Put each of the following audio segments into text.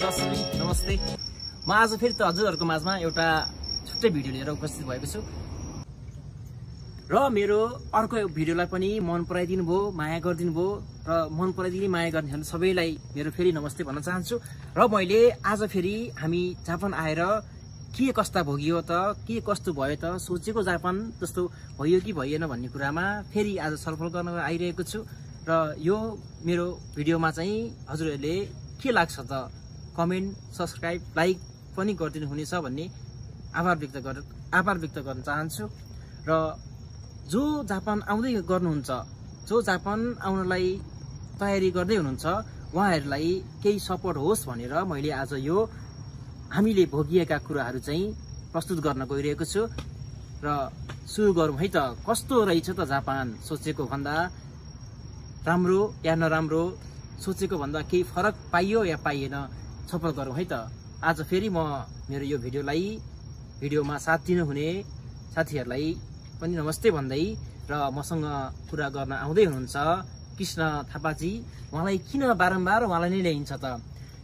दर्शक नमस्ते। म आज फेरि त हजुरहरूको माझमा एउटा छुट्टै भिडियो लिएर उपस्थित भएको छु। र मेरो अर्को भिडियोलाई पनि मन पराइदिनु भयो माया गरिदिनु भयो र मन पराइदिने माया गर्ने सबैलाई मेरो फेरि नमस्ते भन्न चाहन्छु। र मैले आज फेरि हामी जापान आएर के कस्ता भोगियो त के कस्तो भयो त सोचेको जापान जस्तो भयो कि भइएन भन्ने कुरामा फेरि आज छलफल गर्न आइरहेको छु। र यो मेरो भिडियोमा चाहिँ हजुरहरूले के लाग्छ त कमेन्ट सब्सक्राइब लाइक पनि गरिदिनु हुनेछ भन्ने आभार व्यक्त गर आभार व्यक्त गर्न चाहन्छु। र जो जापान आउँदै गर्नुहुन्छ जो जापान आउनलाई तयारी गर्दै हुनुहुन्छ उहाँहरूलाई केही सपोर्ट होस् भनेर मैले आज यो हामीले भोगिएका कुराहरू चाहिँ प्रस्तुत गर्न गइरहेको छु। र सुरु गरौँ है त। कस्तो रहेछ त जापान? सोचेको भन्दा राम्रो या नराम्रो? सोचेको भन्दा केही फरक पाइयो या पाइएन? छलफल गरौँ है त? आज फेरि म मेरो यो भिडियोलाई भिडियोमा साथ दिनुहुने साथीहरूलाई पनि नमस्ते भन्दै र मसँग कुरा गर्न आउँदै हुनुहुन्छ कृष्ण थापाजी। उहाँलाई किन बारम्बार उहाँलाई नै ल्याइन्छ त?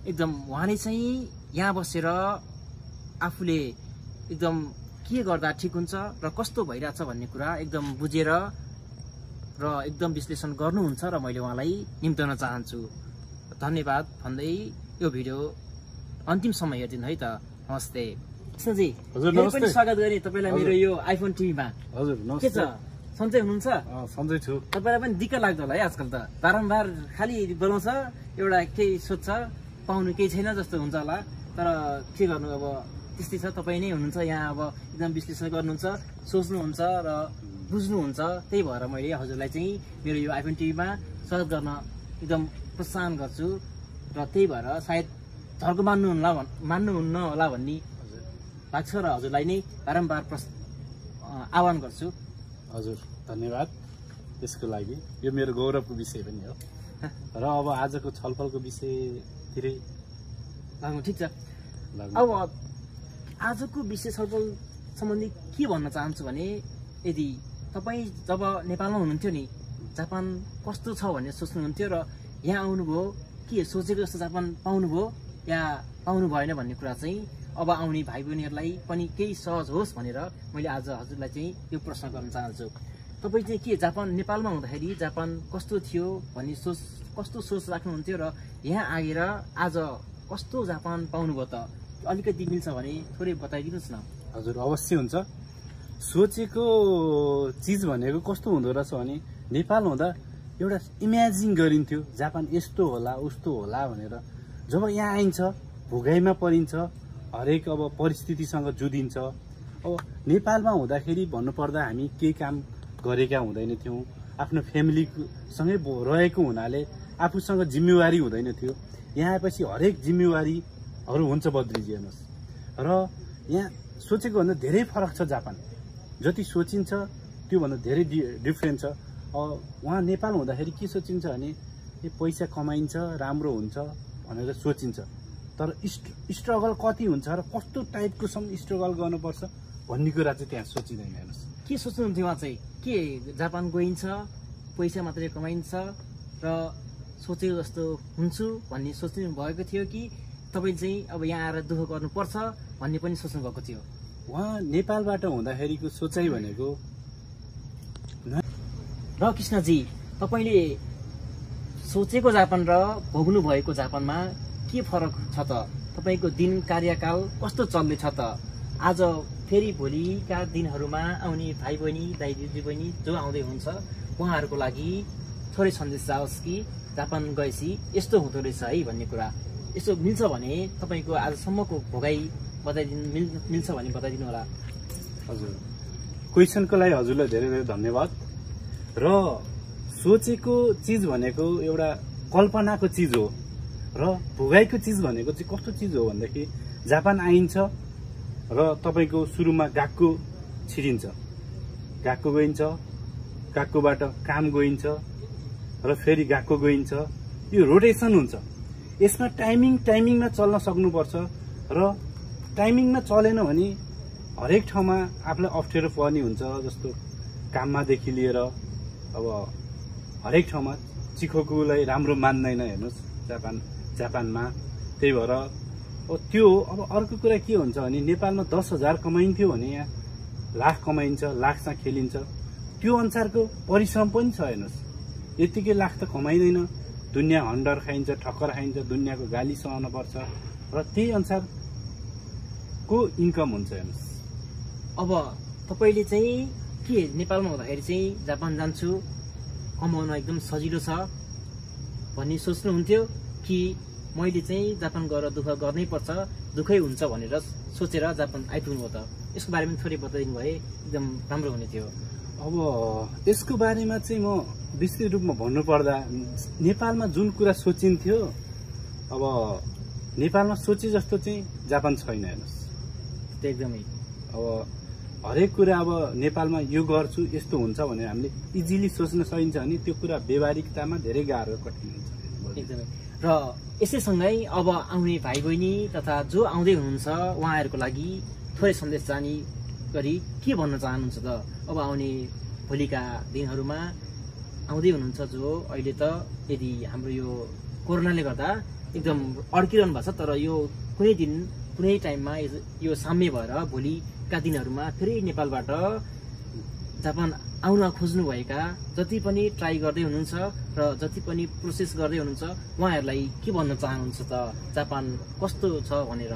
एकदम उहाँले चाहिँ यहाँ बसेर आफूले एकदम के गर्दा ठिक हुन्छ र कस्तो भइरहेछ भन्ने कुरा एकदम बुझेर र एकदम विश्लेषण गर्नुहुन्छ र मैले उहाँलाई निम्ताउन चाहन्छु। धन्यवाद भन्दै यो भिडियो अन्तिमसम्म हेरिदिनु है त। नमस्ते। कृष्णजी नमस्ते। पनि स्वागत गरेँ तपाईँलाई मेरो यो आइफोन टिभीमा हजुर के छ? सन्चै हुनुहुन्छ? अँ, सन्चै छु। तपाईँलाई पनि दिक्क लाग्दो होला है आजकल त। बारम्बार खालि बोलाउँछ एउटा केही सोध्छ पाउनु केही छैन जस्तो हुन्छ होला। तर के गर्नु अब त्यस्तै छ। तपाईँ नै हुनुहुन्छ यहाँ अब एकदम विश्लेषण गर्नुहुन्छ सोच्नुहुन्छ र बुझ्नुहुन्छ। त्यही भएर मैले हजुरलाई चाहिँ मेरो यो आइफोन टिभीमा स्वागत गर्न एकदम प्रोत्साहन गर्छु। र त्यही भएर सायद झर्को मान्नुहुन्न भन् मान्नुहुन्न होला भन्ने लाग्छ र हजुरलाई नै बारम्बार प्रस आह्वान गर्छु। हजुर धन्यवाद यसको लागि। यो मेरो गौरवको विषय पनि हो। र अब आजको छलफलको विषयतिरै लाग्नु ठिक छ। अब आजको विषय छलफल सम्बन्धी के भन्न चाहन्छु भने यदि तपाईँ जब नेपालमा हुनुहुन्थ्यो नि जापान कस्तो छ भनेर सोच्नुहुन्थ्यो र यहाँ आउनुभयो के सोचेको जस्तो जापान पाउनुभयो या पाउनु भएन भन्ने कुरा चाहिँ अब आउने भाइ बहिनीहरूलाई पनि केही सहज होस् भनेर मैले आज हजुरलाई चाहिँ यो प्रश्न गर्न चाहन्छु। तपाईँ चाहिँ के जापान नेपालमा हुँदाखेरि जापान कस्तो थियो भन्ने सोच कस्तो सोच राख्नुहुन्थ्यो र यहाँ आएर आज कस्तो जापान पाउनुभयो त? अलिकति मिल्छ भने थोरै बताइदिनुहोस् न। हजुर अवश्य हुन्छ। सोचेको चिज भनेको कस्तो हुँदो रहेछ भने नेपाल हुँदा एउटा इमेजिन गरिन्थ्यो जापान यस्तो होला उस्तो होला भनेर। जब यहाँ आइन्छ भोगाइमा परिन्छ हरेक अब परिस्थितिसँग जुधिन्छ। अब नेपालमा हुँदाखेरि भन्नुपर्दा हामी केही काम गरेका हुँदैन थियौँ। आफ्नो फ्यामिलीसँगै रहेको हुनाले आफूसँग जिम्मेवारी हुँदैन थियो। यहाँ आएपछि हरेक जिम्मेवारीहरू हुन्छ बद्रिजी हेर्नुहोस्। र यहाँ सोचेको भन्दा धेरै फरक छ जापान। जति सोचिन्छ त्योभन्दा धेरै डि डिफ्रेन्ट छ। उहाँ नेपाल हुँदाखेरि के सोचिन्छ भने ए पैसा कमाइन्छ राम्रो हुन्छ भनेर सोचिन्छ। तर स्ट्र स्ट्रगल कति हुन्छ र कस्तो टाइपकोसम्म स्ट्रगल गर्नुपर्छ भन्ने कुरा चाहिँ त्यहाँ सोचिँदैन हेर्नुहोस्। के सोच्नुहुन्थ्यो उहाँ चाहिँ? के जापान गइन्छ पैसा मात्रै कमाइन्छ र सोचेको जस्तो हुन्छु भन्ने सोच्नु भएको थियो कि तपाईँ चाहिँ अब यहाँ आएर दुःख गर्नुपर्छ भन्ने पनि सोच्नु भएको थियो? उहाँ नेपालबाट हुँदाखेरिको सोचाइ भनेको र कृष्णजी तपाईँले सोचेको जापान र भोग्नु भएको जापानमा के फरक छ त? तपाईँको दिन कार्यकाल कस्तो चल्दैछ त? आज फेरि भोलिका दिनहरूमा आउने भाइ बहिनी दाइ दिदी बहिनी जो आउँदै हुनुहुन्छ उहाँहरूको लागि थोरै सन्देश जाओस् कि जापान गएपछि यस्तो हुँदो रहेछ है भन्ने कुरा। यस्तो मिल्छ भने तपाईँको आजसम्मको भोगाई बताइदिनु मिल मिल्छ भने बताइदिनु होला। हजुर। क्वेसनको लागि हजुरलाई धेरै धेरै धन्यवाद। र सोचेको चिज भनेको एउटा कल्पनाको चिज हो। र भोगाइको चिज भनेको चाहिँ कस्तो चिज हो भनेदेखि जापान आइन्छ र तपाईँको सुरुमा गागको छिरिन्छ। गागको गइन्छ गागकोबाट काम गइन्छ र फेरि गागको गइन्छ। यो रोटेसन हुन्छ। यसमा टाइमिङ टाइमिङमा चल्न सक्नुपर्छ र टाइमिङमा चलेन भने हरेक ठाउँमा आफूलाई अप्ठ्यारो पर्ने हुन्छ जस्तो काममादेखि लिएर अब हरेक ठाउँमा चिखोकोलाई राम्रो मान्दैन हेर्नुहोस् जापान जापानमा। त्यही भएर अब त्यो अब अर्को कुरा के हुन्छ भने नेपालमा दस हजार कमाइन्थ्यो भने यहाँ लाख कमाइन्छ लाखमा खेलिन्छ। त्यो अनुसारको परिश्रम पनि छ हेर्नुहोस्। यत्तिकै लाख त कमाइँदैन। दुनियाँ हन्डर खाइन्छ ठक्कर खाइन्छ दुनियाँको गाली सहन पर्छ। र त्यही अनुसारको इन्कम हुन्छ हेर्नुहोस्। अब तपाईँले चाहिँ के नेपालमा हुँदाखेरि चाहिँ जापान जान्छु। कमाउन एकदम सजिलो छ भन्ने सोच्नुहुन्थ्यो कि मैले चाहिँ जापान गएर दुःख गर्नै पर्छ दुःखै हुन्छ भनेर सोचेर जापान आइपुग्नु हो त। यसको बारेमा थोरै बताइदिनु भए एकदम राम्रो हुने थियो। अब यसको बारेमा चाहिँ म विस्तृत रूपमा भन्नुपर्दा नेपालमा जुन कुरा सोचिन्थ्यो अब नेपालमा सोचे जस्तो चाहिँ जापान छैन हेर्नुहोस्। त्यो एकदमै। अब हरेक कुरा अब नेपालमा यो गर्छु यस्तो हुन्छ भनेर हामीले इजिली सोच्न सकिन्छ भने त्यो कुरा व्यवहारिकतामा धेरै गाह्रो कठिन हुन्छ। एकदमै। र यसैसँगै अब आउने भाइ बहिनी तथा जो आउँदै हुनुहुन्छ उहाँहरूको लागि थोरै सन्देश जानी गरी के भन्न चाहनुहुन्छ त? अब आउने भोलिका दिनहरूमा आउँदै हुनुहुन्छ जो अहिले त यदि हाम्रो यो कोरोनाले गर्दा एकदम अड्किरहनु भएको छ तर यो कुनै दिन कुनै टाइममा यो साम्य भएर भोलिका दिनहरूमा फेरि नेपालबाट जापान आउन खोज्नुभएका जति पनि ट्राई गर्दै हुनुहुन्छ र जति पनि प्रोसेस गर्दै हुनुहुन्छ उहाँहरूलाई के भन्न चाहनुहुन्छ त? जापान कस्तो छ भनेर?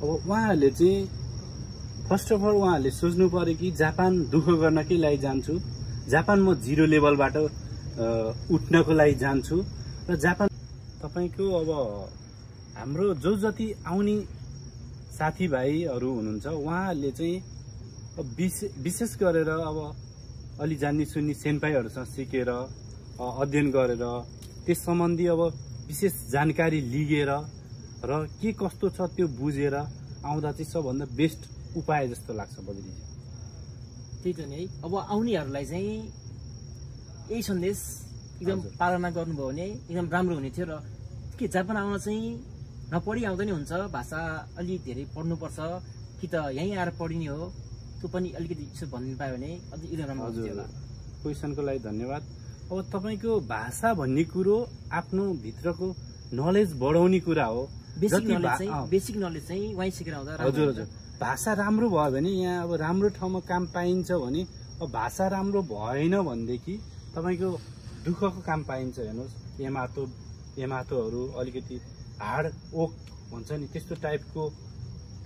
अब उहाँहरूले चाहिँ फर्स्ट अफ अल उहाँहरूले सोच्नु पर्यो कि जापान दुःख गर्नकै लागि जान्छु। जापान म जिरो लेभलबाट उठ्नको लागि जान्छु। र जापान तपाईँको अब हाम्रो जो जति आउने साथीभाइहरू हुनुहुन्छ उहाँहरूले चाहिँ अब विशे- विशेष गरेर अब अलि जान्ने सुन्ने सेन्पाईहरूसँग सिकेर अध्ययन गरेर त्यस सम्बन्धी अब विशेष जानकारी लिएर र के कस्तो छ त्यो बुझेर आउँदा चाहिँ सबभन्दा बेस्ट उपाय जस्तो लाग्छ बद्रीजी त्यही त नि है अब आउनेहरूलाई चाहिँ यही सन्देश एकदम। पालना गर्नुभयो भने एकदम राम्रो हुने थियो र के जापान आउन चाहिँ नपढी आउँदा नि हुन्छ भाषा अलि धेरै पढ्नुपर्छ कि त यहीँ आएर पढिने हो त्यो पनि अलिकति यसो भनिदिनु पायो भने अझै एकदम राम्रो होला। क्वेसनको लागि धन्यवाद। अब तपाईँको भाषा भन्ने कुरो आफ्नो भित्रको नलेज बढाउने कुरा हो। बेसिक नलेज चाहिँ बेसिक नलेज चाहिँ वहीँ सिकेर आउँदा हजुर। हजुर। भाषा राम्रो भयो भने यहाँ अब राम्रो ठाउँमा काम पाइन्छ भने अब भाषा राम्रो भएन भनेदेखि तपाईँको दुःखको काम पाइन्छ हेर्नुहोस्। एमातो एमातोहरू अलिकति हार्ड ओक भन्छ नि त्यस्तो टाइपको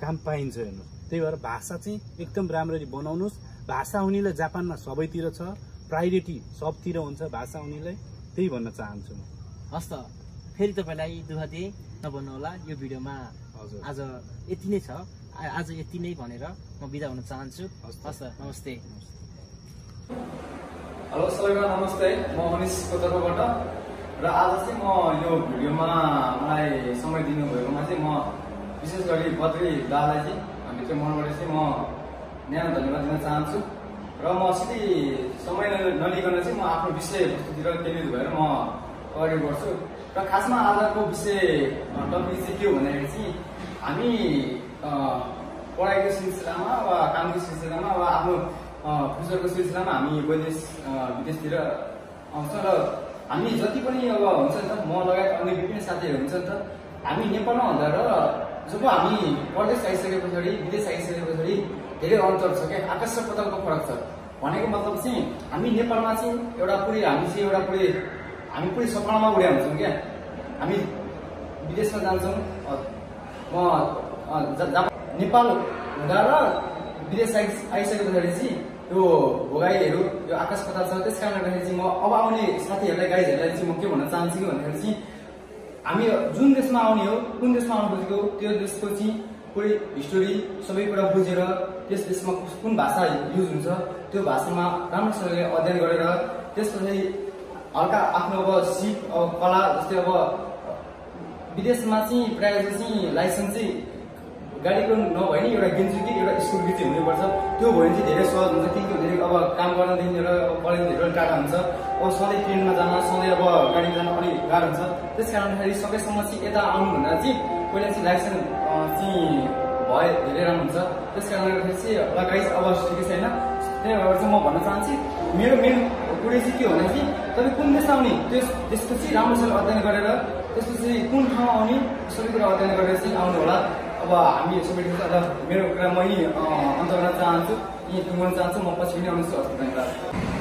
काम पाइन्छ हेर्नुहोस्। त्यही भएर भाषा चाहिँ एकदम राम्ररी बनाउनुहोस्। भाषा हुनेलाई जापानमा सबैतिर छ प्रायोरिटी सबतिर हुन्छ भाषा हुनेलाई। त्यही भन्न चाहन्छु म। हस् त फेरि तपाईँलाई दुःख दिए नभन्नु होला यो भिडियोमा हजुर। आज यति नै छ। आज यति नै भनेर म बिदा हुन चाहन्छु। हस् त। नमस्ते। हेलो सबैमा नमस्ते। म अनिसको तर्फबाट र आज चाहिँ म यो भिडियोमा मलाई समय दिनुभएकोमा चाहिँ म विशेष गरी बद्री दालाई चाहिँ भित्र मनबाट चाहिँ म न्यानो धन्यवाद दिन चाहन्छु। र म सिधै समय नलिकन चाहिँ म आफ्नो विषयवस्तुतिर केन्द्रित भएर म अगाडि बढ्छु। र खासमा आजको विषय टपिक चाहिँ के हो भन्दाखेरि चाहिँ हामी पढाइको सिलसिलामा वा कामको सिलसिलामा वा आफ्नो फ्युचरको सिलसिलामा हामी विदेश विदेशतिर आउँछौँ र हामी जति पनि अब हुन्छ नि त म लगायत अन्य विभिन्न साथीहरू हुन्छ नि त हामी नेपालमा हुँदा र जब हामी परदेश आइसके पछाडि विदेश आइसके पछाडि धेरै अन्तर छ क्या आकाश र पतालको फरक छ। भनेको मतलब चाहिँ हामी नेपालमा चाहिँ एउटा पुरै हामी चाहिँ एउटा पुरै हामी पुरै सपनामा उड्या हुन्छौँ क्या। हामी विदेशमा जान्छौँ म नेपाल हुँदा र विदेश आइ आइसके पछाडि चाहिँ यो भोगाईहरू यो आकाश पताल छ त्यस कारणले गर्दाखेरि चाहिँ म अब आउने साथीहरूलाई गाइजहरूलाई चाहिँ म के भन्न चाहन्छु कि भन्दाखेरि चाहिँ हामी जुन देशमा आउने हो कुन देशमा आउनु खोजेको त्यो देशको चाहिँ पुरै हिस्टोरी सबै कुरा बुझेर त्यस देशमा कुन भाषा युज हुन्छ त्यो भाषामा राम्रोसँगले अध्ययन गरेर त्यसपछि हल्का आफ्नो अब सिप अब कला जस्तै अब विदेशमा चाहिँ प्रायः चाहिँ लाइसेन्स चाहिँ गाडीको नभए नि एउटा गिन्छु कि एउटा स्कुल चाहिँ हुनुपर्छ त्यो भयो भने चाहिँ धेरै सहज हुन्छ किनकि धेरै अब काम गर्नदेखि लिएर अब कलेज धेरै टाढा हुन्छ। अब सधैँ ट्रेनमा जान सधैँ अब गाडी जान अलिक गाह्रो हुन्छ। त्यस कारणखेरि सकेसम्म चाहिँ यता आउनुभन्दा चाहिँ पहिला चाहिँ लाइसेन्स चाहिँ भए धेरै राम्रो हुन्छ। त्यस कारणले गर्दाखेरि चाहिँ लगाइ अब ठिकै छैन। त्यही भएर चाहिँ म भन्न चाहन्छु मेरो मेन कुरो चाहिँ के हो भने चाहिँ तपाईँ कुन देशमा आउने त्यस चाहिँ राम्रोसँग अध्ययन गरेर त्यसपछि कुन ठाउँमा आउने सबै कुरा अध्ययन गरेर चाहिँ आउनु होला अब हामी सबै अन्त मेरो कुरा म यहीँ अन्त गर्न चाहन्छु यहीँ टुङ्गाउन चाहन्छु म पछि पनि आउँछु हस्पिटल